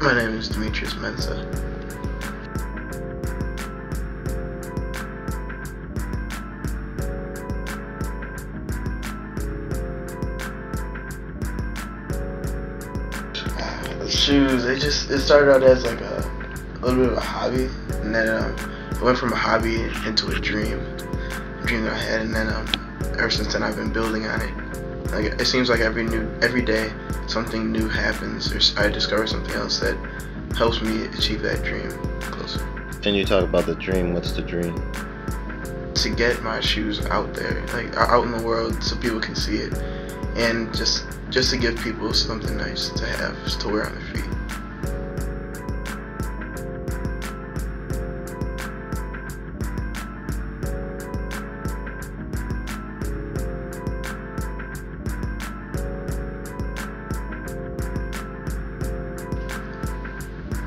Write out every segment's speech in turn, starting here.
My name is Demetrius Mensah. shoes, it just it started out as like a, a little bit of a hobby, and then um, it went from a hobby into a dream, a dream that I had, and then um, ever since then I've been building on it. Like it seems like every new every day something new happens, or I discover something else that helps me achieve that dream closer. Can you talk about the dream? What's the dream? To get my shoes out there, like out in the world, so people can see it, and just just to give people something nice to have to wear on their feet.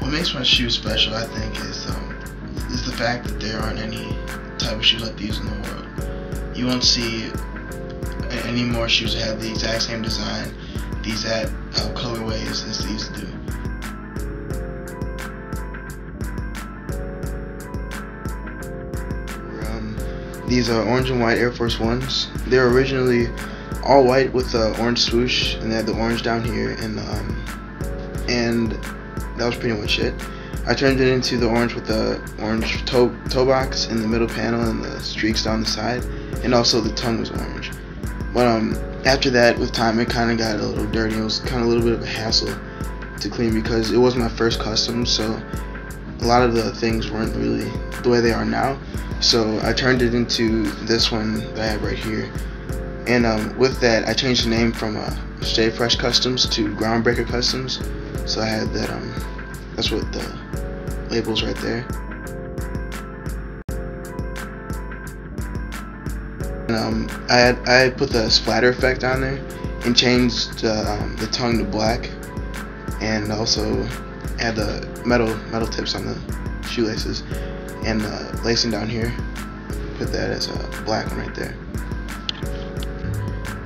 What makes my shoes special, I think, is um, is the fact that there aren't any type of shoes like these in the world. You won't see any more shoes that have the exact same design, the exact uh, colorways as these do. Um, these are orange and white Air Force Ones. They're originally all white with the orange swoosh, and they had the orange down here, and um, and that was pretty much it. I turned it into the orange with the orange toe, toe box in the middle panel and the streaks down the side, and also the tongue was orange. But um, after that, with time, it kind of got a little dirty. It was kind of a little bit of a hassle to clean because it was my first custom, so a lot of the things weren't really the way they are now. So I turned it into this one that I have right here. And um, with that, I changed the name from uh, Stay Fresh Customs to Groundbreaker Customs. So I had that, um, that's what the label's right there. And, um, I had I put the splatter effect on there and changed uh, um, the tongue to black, and also add the metal metal tips on the shoelaces and the lacing down here. Put that as a black one right there.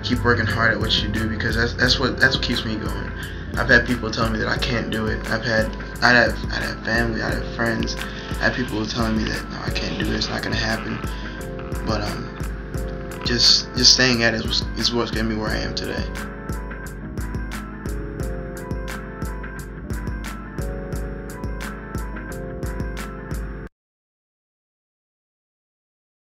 Keep working hard at what you do because that's that's what that's what keeps me going. I've had people tell me that I can't do it. I've had I'd have I'd have family, I'd have friends, I had people telling me that no, I can't do it. It's not gonna happen. But um, just just staying at it is, is what's getting me where I am today.